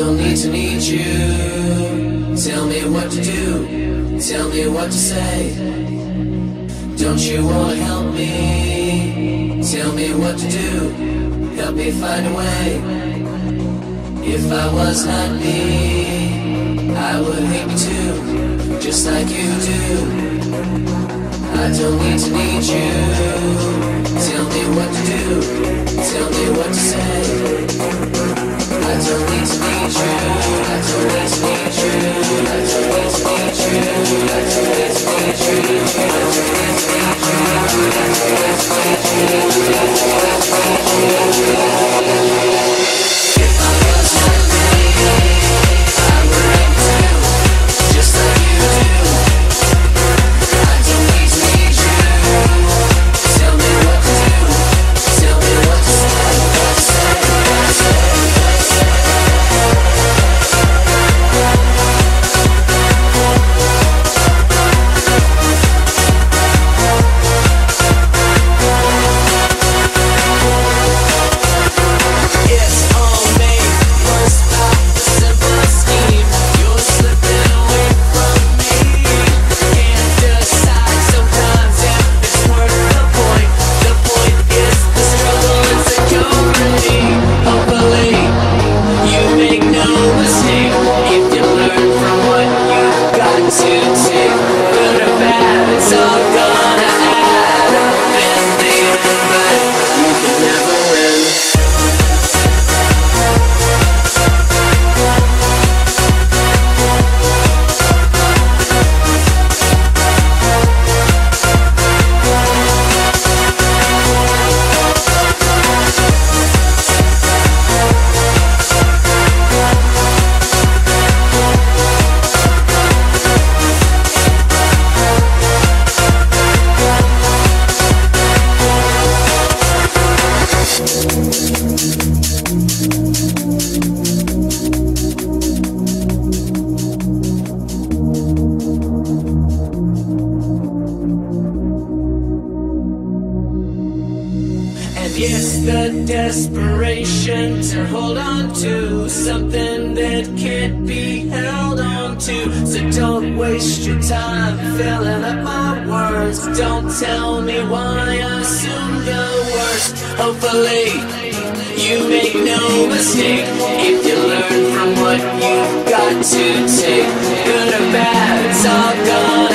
need to need you. Tell me what to do, tell me what to say. Don't you wanna help me? Tell me what to do, help me find a way. If I was not me, I would hate me too, just like you do. I don't need to need you. It's the desperation to hold on to something that can't be held on to. So don't waste your time filling up my words. Don't tell me why I assume the worst. Hopefully, you make no mistake if you learn from what you've got to take. Good or bad, it's all gonna